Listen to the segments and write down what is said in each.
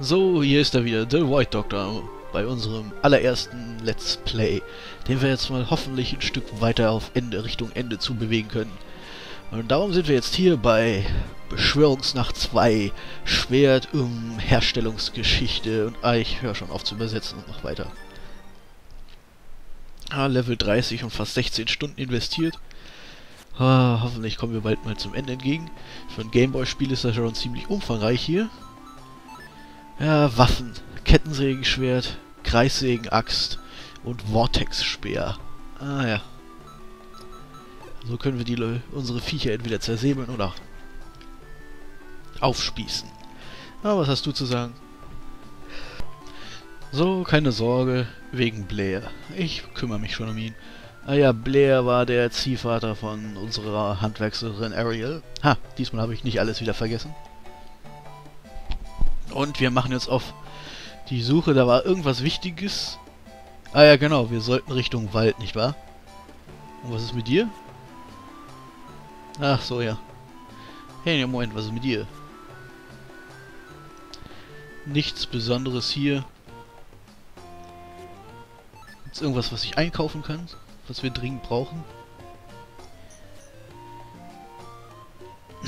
So, hier ist er wieder, The White Doctor, bei unserem allerersten Let's Play, den wir jetzt mal hoffentlich ein Stück weiter auf Ende, Richtung Ende zu bewegen können. Und darum sind wir jetzt hier bei Beschwörungsnacht 2, Schwert um Herstellungsgeschichte und ah, ich höre schon auf zu übersetzen und mach weiter. Ah, Level 30 und fast 16 Stunden investiert. Ah, hoffentlich kommen wir bald mal zum Ende entgegen. Für ein Gameboy-Spiel ist das schon ziemlich umfangreich hier. Ja, Waffen. Kettensägenschwert, Kreissägenaxt und Vortex-Speer. Ah ja. So können wir die unsere Viecher entweder zersäbeln oder aufspießen. Aber was hast du zu sagen? So, keine Sorge, wegen Blair. Ich kümmere mich schon um ihn. Ah ja, Blair war der Ziehvater von unserer Handwerkserin Ariel. Ha, diesmal habe ich nicht alles wieder vergessen. Und wir machen jetzt auf die Suche. Da war irgendwas Wichtiges. Ah ja, genau. Wir sollten Richtung Wald, nicht wahr? Und was ist mit dir? Ach so, ja. Hey, Moment, was ist mit dir? Nichts Besonderes hier. Ist irgendwas, was ich einkaufen kann? Was wir dringend brauchen?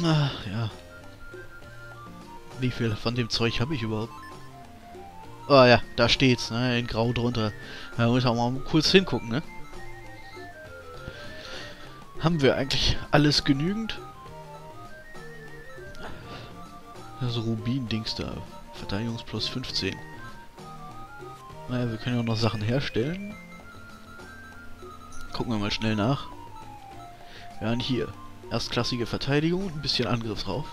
Ach, ja. Wie viel von dem Zeug habe ich überhaupt? Oh ja, da steht's, ne, in grau drunter. Da muss ich auch mal kurz hingucken, ne? Haben wir eigentlich alles genügend? Das Rubin-Dings da. Verteidigungs plus 15. Naja, wir können ja auch noch Sachen herstellen. Gucken wir mal schnell nach. Wir haben hier erstklassige Verteidigung, ein bisschen Angriff drauf.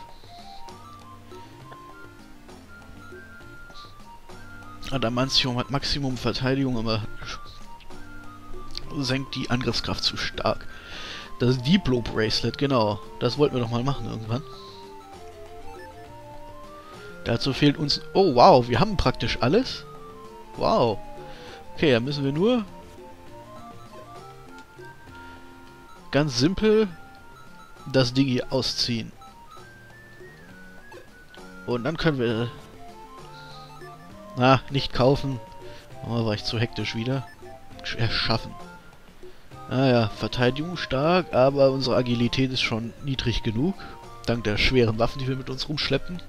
Adamantium hat Maximum Verteidigung, aber senkt die Angriffskraft zu stark. Das Diplo Bracelet, genau. Das wollten wir doch mal machen irgendwann. Dazu fehlt uns... Oh, wow, wir haben praktisch alles. Wow. Okay, dann müssen wir nur... Ganz simpel das Ding hier ausziehen. Und dann können wir na, nicht kaufen. Oh, war ich zu hektisch wieder. Erschaffen. Naja, ah Verteidigung stark, aber unsere Agilität ist schon niedrig genug. Dank der schweren Waffen, die wir mit uns rumschleppen.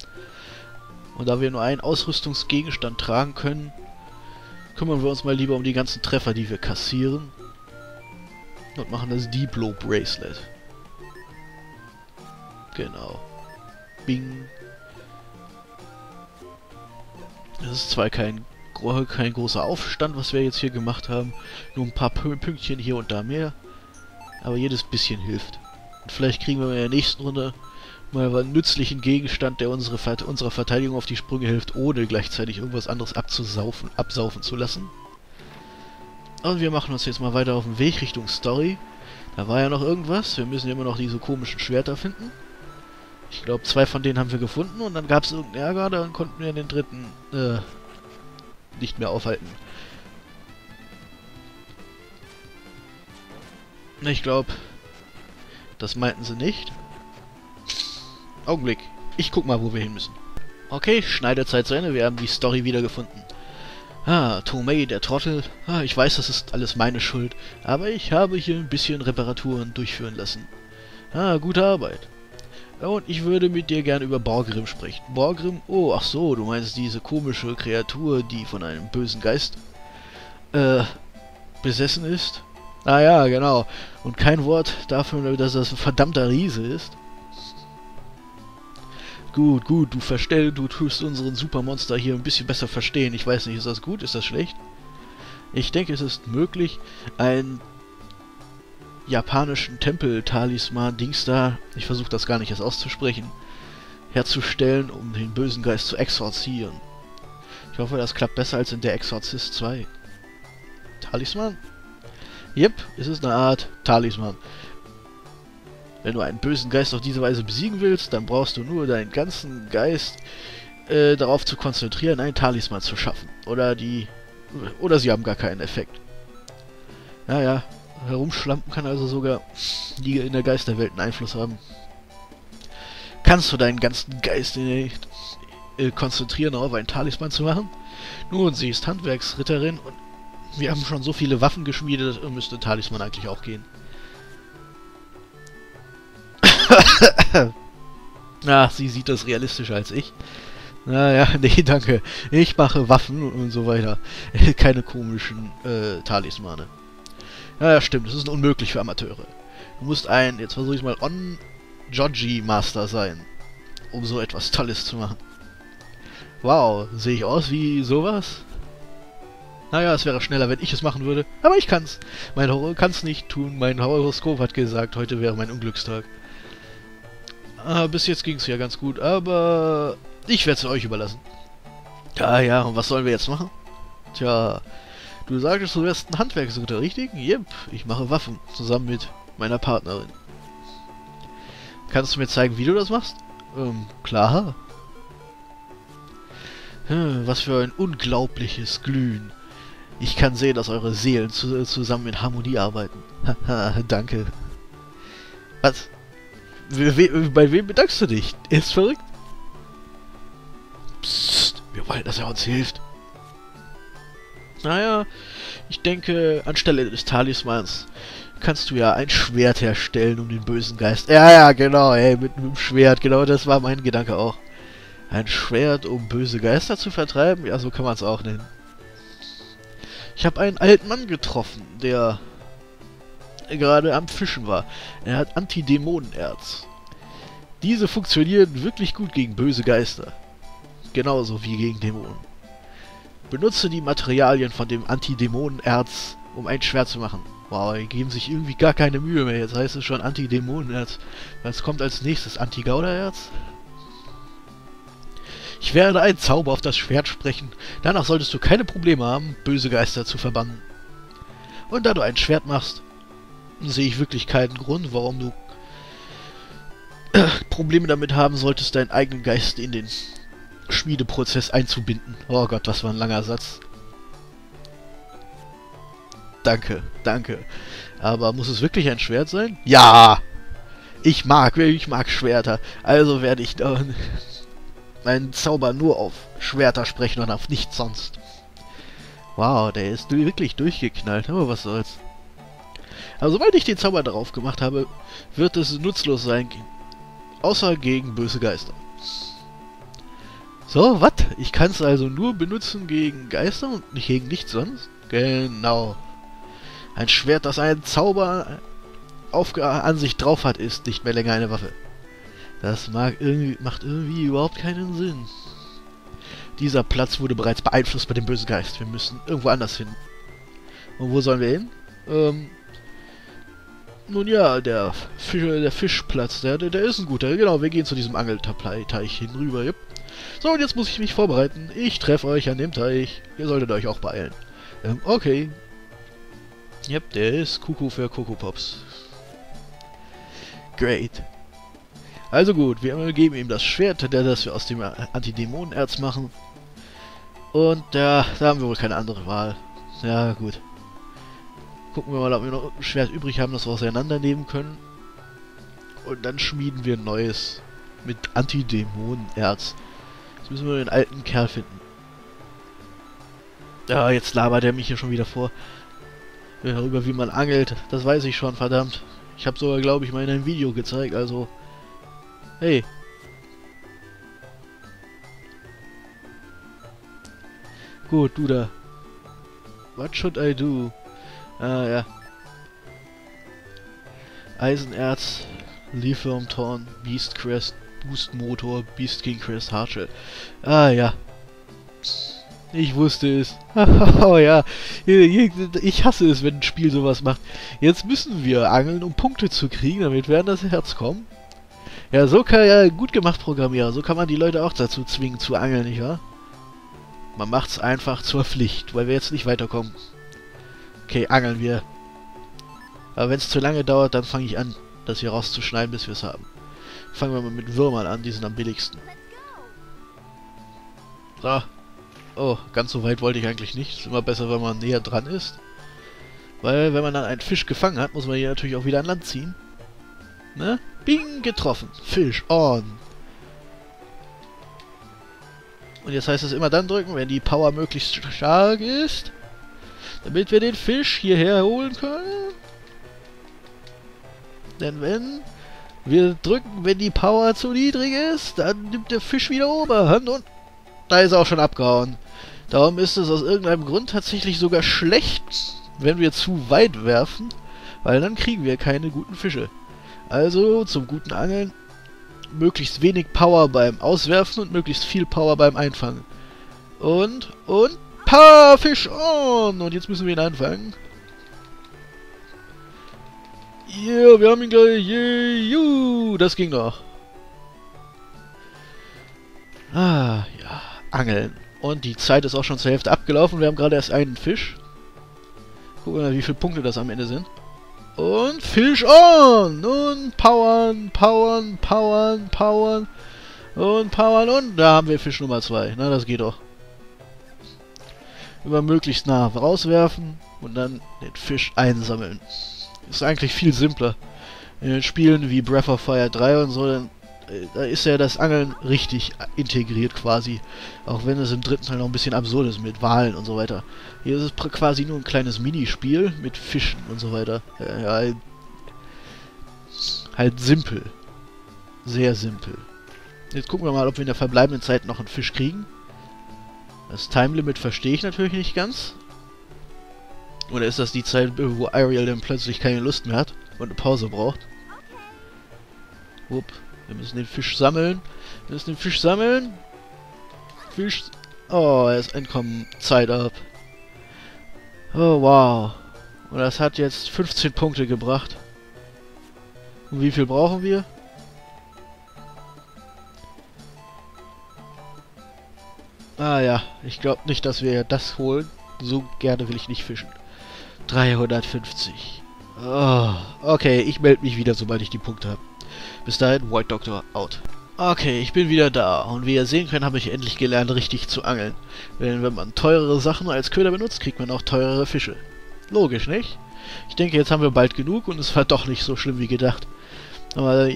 Und da wir nur einen Ausrüstungsgegenstand tragen können, kümmern wir uns mal lieber um die ganzen Treffer, die wir kassieren. Und machen das Diplo Bracelet. Genau. Bing. Das ist zwar kein, kein großer Aufstand, was wir jetzt hier gemacht haben. Nur ein paar Pünktchen hier und da mehr. Aber jedes bisschen hilft. Und vielleicht kriegen wir in der nächsten Runde mal einen nützlichen Gegenstand, der unsere, unserer Verteidigung auf die Sprünge hilft, ohne gleichzeitig irgendwas anderes abzusaufen, absaufen zu lassen. Und wir machen uns jetzt mal weiter auf den Weg Richtung Story. Da war ja noch irgendwas. Wir müssen immer noch diese komischen Schwerter finden. Ich glaube, zwei von denen haben wir gefunden und dann gab es irgendeinen Ärger, dann konnten wir den dritten äh, nicht mehr aufhalten. Ich glaube, das meinten sie nicht. Augenblick. Ich guck mal, wo wir hin müssen. Okay, Schneiderzeit zu Ende. Wir haben die Story wiedergefunden. Ah, Tomei, der Trottel. Ah, ich weiß, das ist alles meine Schuld. Aber ich habe hier ein bisschen Reparaturen durchführen lassen. Ah, gute Arbeit. Und ich würde mit dir gern über Borgrim sprechen. Borgrim? Oh, ach so, du meinst diese komische Kreatur, die von einem bösen Geist äh, besessen ist? Ah ja, genau. Und kein Wort dafür, dass das ein verdammter Riese ist. Gut, gut, du verstell, du tust unseren Supermonster hier ein bisschen besser verstehen. Ich weiß nicht, ist das gut, ist das schlecht? Ich denke, es ist möglich, ein japanischen Tempel-Talisman-Dings da, ich versuche das gar nicht erst auszusprechen, herzustellen, um den bösen Geist zu exorzieren. Ich hoffe, das klappt besser als in der Exorzist 2. Talisman? Yep, es ist eine Art Talisman. Wenn du einen bösen Geist auf diese Weise besiegen willst, dann brauchst du nur deinen ganzen Geist äh, darauf zu konzentrieren, einen Talisman zu schaffen. Oder die... Oder sie haben gar keinen Effekt. Naja, herumschlampen kann also sogar die in der Geisterwelt einen Einfluss haben. Kannst du deinen ganzen Geist in, äh, konzentrieren, darauf einen Talisman zu machen. Nun, sie ist Handwerksritterin und wir haben schon so viele Waffen geschmiedet, müsste Talisman eigentlich auch gehen. Na, sie sieht das realistischer als ich. Naja, nee, danke. Ich mache Waffen und so weiter. Keine komischen äh, Talismane. Ja, stimmt, das ist unmöglich für Amateure. Du musst ein, jetzt versuche ich mal, On-Joji-Master sein, um so etwas Tolles zu machen. Wow, sehe ich aus wie sowas? Naja, es wäre schneller, wenn ich es machen würde, aber ich kann's. Mein Horror kann's nicht tun, mein Horoskop hat gesagt, heute wäre mein Unglückstag. Ah, bis jetzt ging's ja ganz gut, aber ich werde es euch überlassen. Ja, ja, und was sollen wir jetzt machen? Tja, du sagtest, du wärst ein Handwerksritter, richtig? Jep, ich mache Waffen, zusammen mit meiner Partnerin. Kannst du mir zeigen, wie du das machst? Ähm, klar. Hm, was für ein unglaubliches Glühen. Ich kann sehen, dass eure Seelen zu zusammen in Harmonie arbeiten. Haha, danke. Was? We we bei wem bedankst du dich? Er ist verrückt? Psst, wir wollen, dass er uns hilft. Naja, ich denke, anstelle des Talismans kannst du ja ein Schwert herstellen, um den bösen Geist... Ja, ja, genau, ey, mit, dem Schwert, genau, das war mein Gedanke auch. Ein Schwert, um böse Geister zu vertreiben? Ja, so kann man es auch nennen. Ich habe einen alten Mann getroffen, der gerade am Fischen war. Er hat Antidämonenerz. Diese funktionieren wirklich gut gegen böse Geister. Genauso wie gegen Dämonen. Benutze die Materialien von dem Antidämonenerz, um ein Schwert zu machen. Wow, die geben sich irgendwie gar keine Mühe mehr. Jetzt heißt es schon Antidämonenerz. Was kommt als nächstes? Anti-Gaudererz? Ich werde einen Zauber auf das Schwert sprechen. Danach solltest du keine Probleme haben, böse Geister zu verbannen. Und da du ein Schwert machst, sehe ich wirklich keinen Grund, warum du Probleme damit haben solltest, deinen eigenen Geist in den Schmiedeprozess einzubinden. Oh Gott, was war ein langer Satz. Danke, danke. Aber muss es wirklich ein Schwert sein? Ja! Ich mag, ich mag Schwerter. Also werde ich da meinen Zauber nur auf Schwerter sprechen und auf nichts sonst. Wow, der ist wirklich durchgeknallt. Aber was soll's. Aber sobald ich den Zauber darauf gemacht habe, wird es nutzlos sein. Außer gegen böse Geister. So, was? Ich kann es also nur benutzen gegen Geister und nicht gegen nichts sonst? Genau. Ein Schwert, das einen Zauber auf, an sich drauf hat, ist nicht mehr länger eine Waffe. Das irgendwie, macht irgendwie überhaupt keinen Sinn. Dieser Platz wurde bereits beeinflusst bei dem bösen Geist. Wir müssen irgendwo anders hin. Und wo sollen wir hin? Ähm, nun ja, der, Fisch, der Fischplatz, der, der, der ist ein guter. Genau, wir gehen zu diesem Angelteich hinüber. Yep. So, und jetzt muss ich mich vorbereiten. Ich treffe euch an dem Teich. Ihr solltet euch auch beeilen. Ähm, okay. Yep, der ist Kuckuck für Pops. Great. Also gut, wir geben ihm das Schwert, das wir aus dem Antidämonenerz machen. Und ja, da haben wir wohl keine andere Wahl. Ja, gut. Gucken wir mal, ob wir noch ein Schwert übrig haben, das wir auseinandernehmen können. Und dann schmieden wir ein neues mit Antidämonenerz. Jetzt müssen wir den alten Kerl finden. Ja, jetzt labert er mich hier schon wieder vor. Darüber, wie man angelt. Das weiß ich schon, verdammt. Ich habe sogar, glaube ich, mal in einem Video gezeigt, also... Hey. Gut, du da. What should I do? Ah, ja. Eisenerz, Lithium-Torn, Beast Crest, Boost Motor, Beast King Crest, Hardshell. Ah, ja. Ich wusste es. oh ja. Ich hasse es, wenn ein Spiel sowas macht. Jetzt müssen wir angeln, um Punkte zu kriegen, damit wir an das Herz kommen. Ja, so kann ja gut gemacht Programmierer. So kann man die Leute auch dazu zwingen zu angeln, nicht wahr? Man macht's einfach zur Pflicht, weil wir jetzt nicht weiterkommen. Okay, angeln wir. Aber wenn es zu lange dauert, dann fange ich an, das hier rauszuschneiden, bis wir es haben. Fangen wir mal mit Würmern an, die sind am billigsten. So. Oh, ganz so weit wollte ich eigentlich nicht. Ist immer besser, wenn man näher dran ist. Weil, wenn man dann einen Fisch gefangen hat, muss man hier natürlich auch wieder an Land ziehen. Ne? Bing, getroffen. Fisch on. Und jetzt heißt es immer dann drücken, wenn die Power möglichst stark ist. Damit wir den Fisch hierher holen können. Denn wenn wir drücken, wenn die Power zu niedrig ist, dann nimmt der Fisch wieder Oberhand und da ist er auch schon abgehauen. Darum ist es aus irgendeinem Grund tatsächlich sogar schlecht, wenn wir zu weit werfen, weil dann kriegen wir keine guten Fische. Also zum guten Angeln möglichst wenig Power beim Auswerfen und möglichst viel Power beim Einfangen. Und, und, Power Fisch on! Und jetzt müssen wir ihn einfangen. Yeah, wir haben ihn gleich. Yeah, you. Das ging doch. Ah, ja. Angeln. Und die Zeit ist auch schon zur Hälfte abgelaufen. Wir haben gerade erst einen Fisch. Gucken wir mal, wie viele Punkte das am Ende sind. Und Fisch on! Und powern, powern, powern, powern. Und powern. Und da haben wir Fisch Nummer 2. Na, das geht doch. Immer möglichst nah rauswerfen und dann den Fisch einsammeln. Ist eigentlich viel simpler. In den Spielen wie Breath of Fire 3 und so, dann äh, da ist ja das Angeln richtig integriert quasi. Auch wenn es im dritten Teil noch ein bisschen absurd ist mit Wahlen und so weiter. Hier ist es quasi nur ein kleines Minispiel mit Fischen und so weiter. Ja, halt, halt simpel. Sehr simpel. Jetzt gucken wir mal, ob wir in der verbleibenden Zeit noch einen Fisch kriegen. Das Time Limit verstehe ich natürlich nicht ganz. Oder ist das die Zeit, wo Ariel dann plötzlich keine Lust mehr hat und eine Pause braucht? Wupp. Wir müssen den Fisch sammeln. Wir müssen den Fisch sammeln. Fisch... Oh, er ist entkommen. Zeit ab. Oh, wow. Und das hat jetzt 15 Punkte gebracht. Und wie viel brauchen wir? Ah ja, ich glaube nicht, dass wir das holen. So gerne will ich nicht fischen. 350. Oh, okay, ich melde mich wieder, sobald ich die Punkte habe. Bis dahin, White Doctor out. Okay, ich bin wieder da und wie ihr sehen könnt, habe ich endlich gelernt, richtig zu angeln. Denn wenn man teurere Sachen als Köder benutzt, kriegt man auch teurere Fische. Logisch, nicht? Ich denke, jetzt haben wir bald genug und es war doch nicht so schlimm wie gedacht. Aber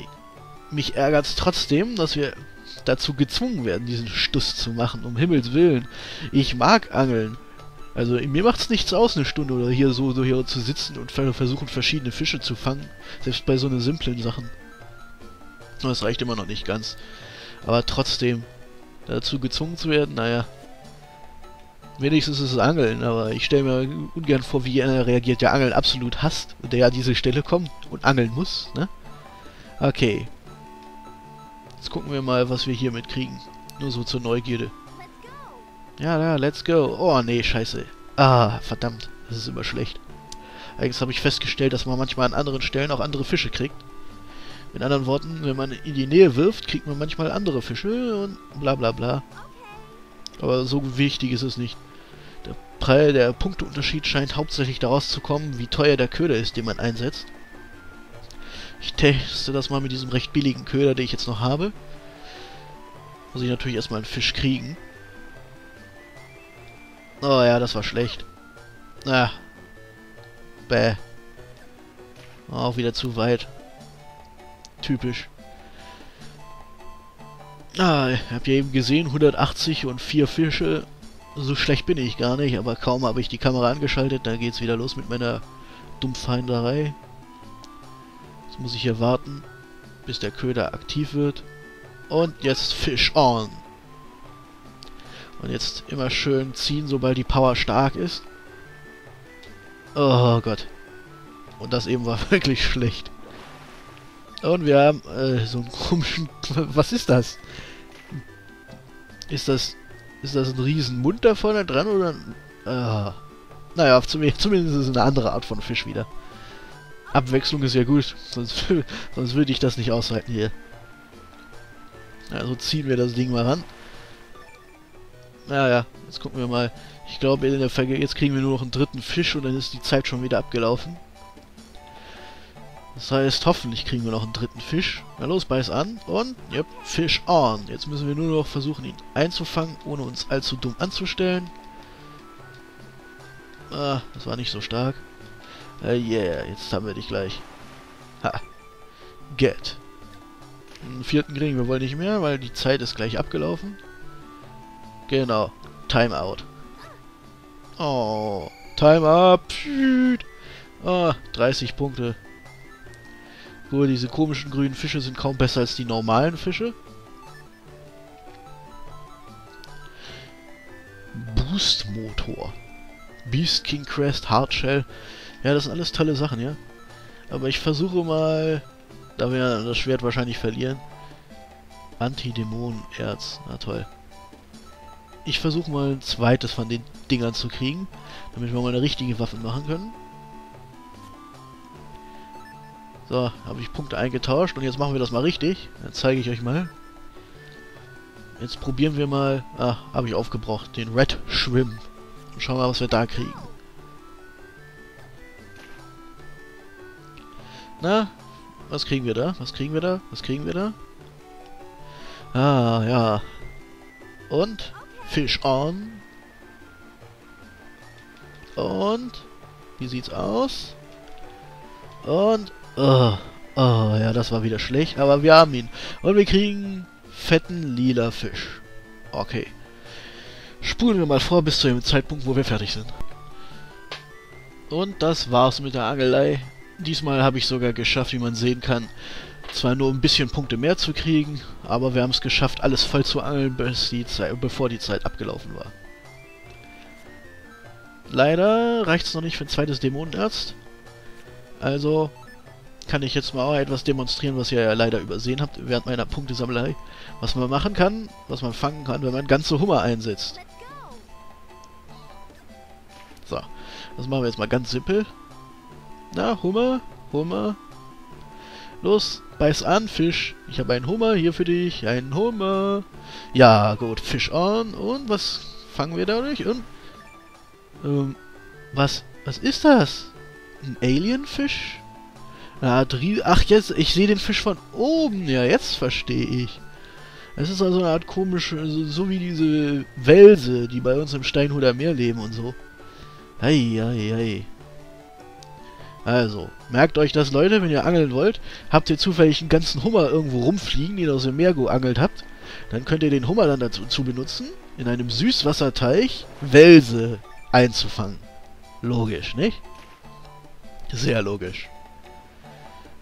mich ärgert es trotzdem, dass wir dazu gezwungen werden, diesen Stuss zu machen, um Himmels Willen. Ich mag Angeln. Also mir macht es nichts aus, eine Stunde oder hier so, so hier zu sitzen und versuchen verschiedene Fische zu fangen. Selbst bei so einen simplen Sachen. Das reicht immer noch nicht ganz. Aber trotzdem, dazu gezwungen zu werden, naja. Wenigstens ist es Angeln, aber ich stelle mir ungern vor, wie einer reagiert, der Angeln absolut hasst und der ja an diese Stelle kommt und angeln muss, ne? Okay. Jetzt gucken wir mal, was wir hier mitkriegen. Nur so zur Neugierde. Ja, ja, let's go. Oh, nee, scheiße. Ah, verdammt. Das ist immer schlecht. Eigentlich habe ich festgestellt, dass man manchmal an anderen Stellen auch andere Fische kriegt. Mit anderen Worten, wenn man in die Nähe wirft, kriegt man manchmal andere Fische und bla bla bla. Aber so wichtig ist es nicht. Der, Pre der Punkteunterschied scheint hauptsächlich daraus zu kommen, wie teuer der Köder ist, den man einsetzt. Ich teste das mal mit diesem recht billigen Köder, den ich jetzt noch habe. Muss ich natürlich erstmal einen Fisch kriegen. Oh ja, das war schlecht. Ah. Bäh. Auch wieder zu weit. Typisch. Ah, ich hab ja eben gesehen, 180 und 4 Fische. So schlecht bin ich gar nicht, aber kaum habe ich die Kamera angeschaltet, da geht's wieder los mit meiner Dumpfeinderei. Jetzt muss ich hier warten, bis der Köder aktiv wird. Und jetzt Fish on. Und jetzt immer schön ziehen, sobald die Power stark ist. Oh Gott. Und das eben war wirklich schlecht. Und wir haben äh, so einen komischen... Was ist das? Ist das... Ist das ein riesen Mund da vorne dran oder... Äh, naja, zumindest ist es eine andere Art von Fisch wieder. Abwechslung ist ja gut, sonst, sonst würde ich das nicht aushalten hier. Also ziehen wir das Ding mal ran. Naja, jetzt gucken wir mal. Ich glaube, jetzt kriegen wir nur noch einen dritten Fisch und dann ist die Zeit schon wieder abgelaufen. Das heißt, hoffentlich kriegen wir noch einen dritten Fisch. Na los, beiß an. Und, yep, Fish on. Jetzt müssen wir nur noch versuchen, ihn einzufangen, ohne uns allzu dumm anzustellen. Ah, das war nicht so stark. Uh, yeah, jetzt haben wir dich gleich. Ha. Get. Einen vierten kriegen wir wohl nicht mehr, weil die Zeit ist gleich abgelaufen. Genau. Timeout. Oh. Time up. Ah, 30 Punkte. Gut, diese komischen grünen Fische sind kaum besser als die normalen Fische. Boost-Motor. Beast King Crest, Hardshell. Ja, das sind alles tolle Sachen, ja. Aber ich versuche mal, da wir das Schwert wahrscheinlich verlieren. Anti-Dämonen-Erz. Na toll. Ich versuche mal ein zweites von den Dingern zu kriegen, damit wir mal eine richtige Waffe machen können. So, habe ich Punkte eingetauscht und jetzt machen wir das mal richtig. Dann zeige ich euch mal. Jetzt probieren wir mal... Ah, habe ich aufgebraucht. Den Red Schwimm. Und schauen wir mal, was wir da kriegen. Na, was kriegen wir da? Was kriegen wir da? Was kriegen wir da? Ah, ja. Und Fish on. Und wie sieht's aus? Und oh, oh, ja, das war wieder schlecht, aber wir haben ihn. Und wir kriegen fetten lila Fisch. Okay. Spulen wir mal vor bis zu dem Zeitpunkt, wo wir fertig sind. Und das war's mit der Angelei. Diesmal habe ich sogar geschafft, wie man sehen kann, zwar nur ein bisschen Punkte mehr zu kriegen, aber wir haben es geschafft, alles voll zu angeln, die Zeit, bevor die Zeit abgelaufen war. Leider reicht es noch nicht für ein zweites Dämonenerz. Also kann ich jetzt mal etwas demonstrieren, was ihr ja leider übersehen habt während meiner Punktesammlerei. Was man machen kann, was man fangen kann, wenn man ganze Hummer einsetzt. So, das machen wir jetzt mal ganz simpel. Na, Hummer, Hummer. Los, beiß an, Fisch. Ich habe einen Hummer hier für dich. Einen Hummer. Ja, gut, Fisch on. Und was fangen wir dadurch? Und, ähm, was, was ist das? Ein Alienfisch? Na, Ach, jetzt, ich sehe den Fisch von oben. Ja, jetzt verstehe ich. Es ist also eine Art komische, so, so, wie diese Welse, die bei uns im Steinhuder Meer leben und so. Ei, ei, ei. Also, merkt euch das, Leute, wenn ihr angeln wollt, habt ihr zufällig einen ganzen Hummer irgendwo rumfliegen, den ihr aus dem Meer geangelt habt, dann könnt ihr den Hummer dann dazu benutzen, in einem Süßwasserteich Welse einzufangen. Logisch, nicht? Sehr logisch.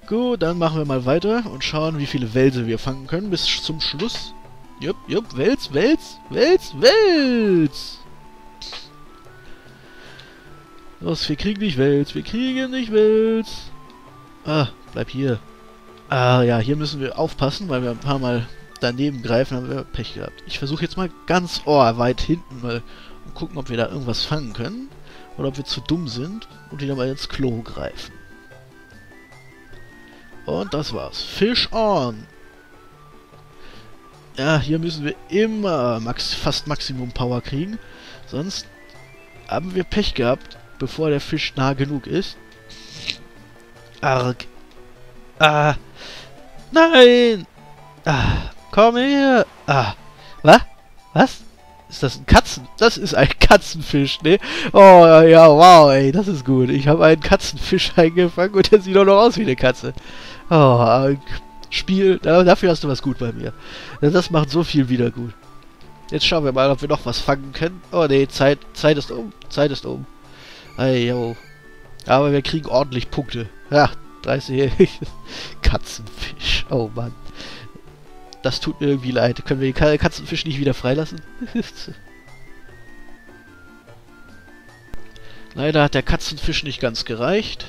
Gut, dann machen wir mal weiter und schauen, wie viele Wälse wir fangen können bis zum Schluss. Jupp, jupp, Wels, Wels, Wels, Wels! Los, wir kriegen nicht Wels, wir kriegen nicht Wels! Ah, bleib hier. Ah, ja, hier müssen wir aufpassen, weil wir ein paar Mal daneben greifen, haben wir Pech gehabt. Ich versuche jetzt mal ganz oh, weit hinten mal und gucken, ob wir da irgendwas fangen können. Oder ob wir zu dumm sind und wieder mal ins Klo greifen. Und das war's. Fish on! Ja, hier müssen wir immer max fast Maximum Power kriegen. Sonst haben wir Pech gehabt, bevor der Fisch nah genug ist. Arg. Ah. Nein! Ah, komm her! Ah. Was? Was? Ist das ein Katzen? Das ist ein Katzenfisch, ne? Oh, ja, wow, ey, das ist gut. Ich habe einen Katzenfisch eingefangen und der sieht doch noch aus wie eine Katze. Oh, Spiel, dafür hast du was gut bei mir. Das macht so viel wieder gut. Jetzt schauen wir mal, ob wir noch was fangen können. Oh ne, Zeit, Zeit ist um. Zeit ist um. Hey, yo. Aber wir kriegen ordentlich Punkte. Ja, 30. Katzenfisch. Oh Mann. Das tut mir irgendwie leid. Können wir den Katzenfisch nicht wieder freilassen? Leider hat der Katzenfisch nicht ganz gereicht.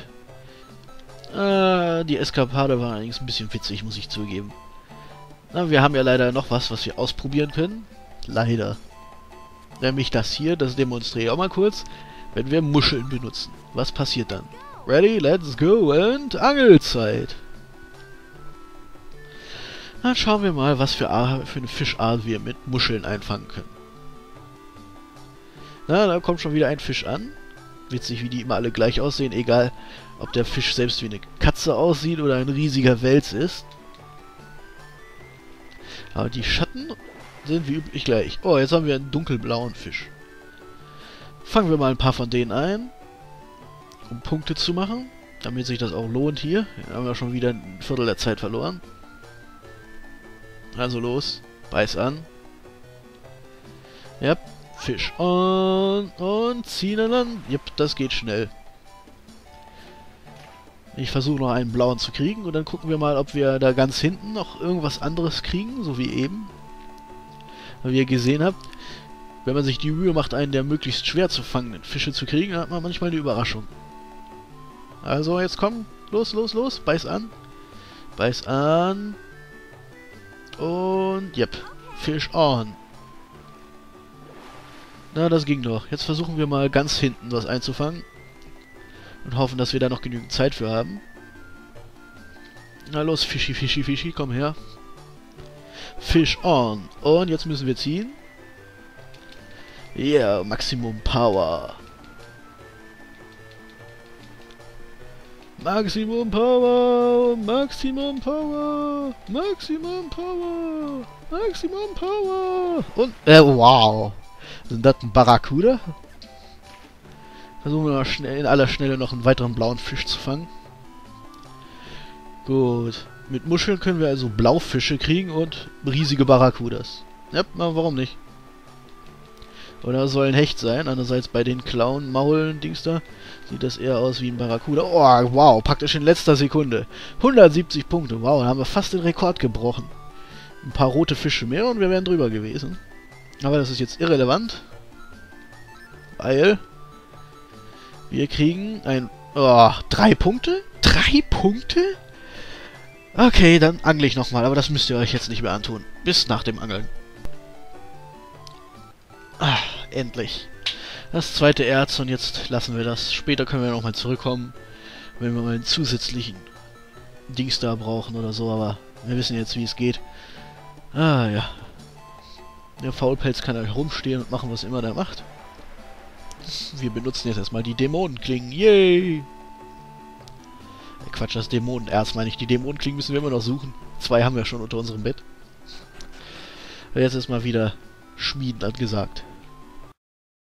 Äh, die Eskapade war allerdings ein bisschen witzig, muss ich zugeben. Na, wir haben ja leider noch was, was wir ausprobieren können. Leider. Nämlich das hier, das demonstriere ich auch mal kurz. Wenn wir Muscheln benutzen. Was passiert dann? Ready, let's go and Angelzeit. Dann schauen wir mal, was für, für eine Fischart wir mit Muscheln einfangen können. Na, da kommt schon wieder ein Fisch an. Witzig, wie die immer alle gleich aussehen, egal ob der Fisch selbst wie eine Katze aussieht oder ein riesiger Wels ist. Aber die Schatten sind wie üblich gleich. Oh, jetzt haben wir einen dunkelblauen Fisch. Fangen wir mal ein paar von denen ein, um Punkte zu machen, damit sich das auch lohnt hier. Hier haben wir schon wieder ein Viertel der Zeit verloren. Also los, beiß an. Ja, Fisch. Und, und ziehen an Land. Jep, das geht schnell. Ich versuche noch einen blauen zu kriegen und dann gucken wir mal, ob wir da ganz hinten noch irgendwas anderes kriegen, so wie eben. Wie ihr gesehen habt, wenn man sich die Mühe macht, einen der möglichst schwer zu fangenden Fische zu kriegen, hat man manchmal eine Überraschung. Also jetzt komm, los, los, los, beiß an. Beiß an. Und, yep, Fish on. Na, das ging doch. Jetzt versuchen wir mal ganz hinten was einzufangen. Und hoffen, dass wir da noch genügend Zeit für haben. Na los, Fischi, Fischi, Fischi, komm her. Fish on. Und jetzt müssen wir ziehen. Yeah, Maximum Power. Maximum Power, Maximum Power, Maximum Power, Maximum Power. Und, äh, wow. Sind das ein Barracuda? Versuchen wir mal schnell, in aller Schnelle noch einen weiteren blauen Fisch zu fangen. Gut. Mit Muscheln können wir also Blaufische kriegen und riesige Barracudas. Ja, warum nicht? Oder soll ein Hecht sein. Andererseits bei den Clown, Maulen, Dings da, sieht das eher aus wie ein Barracuda. Oh, wow, praktisch in letzter Sekunde. 170 Punkte, wow, da haben wir fast den Rekord gebrochen. Ein paar rote Fische mehr und wir wären drüber gewesen. Aber das ist jetzt irrelevant. Weil wir kriegen ein... Oh, drei Punkte? Drei Punkte? Okay, dann angle ich nochmal, aber das müsst ihr euch jetzt nicht mehr antun. Bis nach dem Angeln. Ah, endlich. Das zweite Erz und jetzt lassen wir das. Später können wir nochmal zurückkommen, wenn wir mal einen zusätzlichen Dings da brauchen oder so, aber wir wissen jetzt, wie es geht. Ah, ja. Der Faulpelz kann halt rumstehen und machen, was immer der macht. Wir benutzen jetzt erstmal die Dämonenklingen. Yay! Äh, Quatsch, das Dämonenerz meine ich. Die Dämonenklingen müssen wir immer noch suchen. Zwei haben wir schon unter unserem Bett. Jetzt ist mal wieder Schmieden angesagt.